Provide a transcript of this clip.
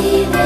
see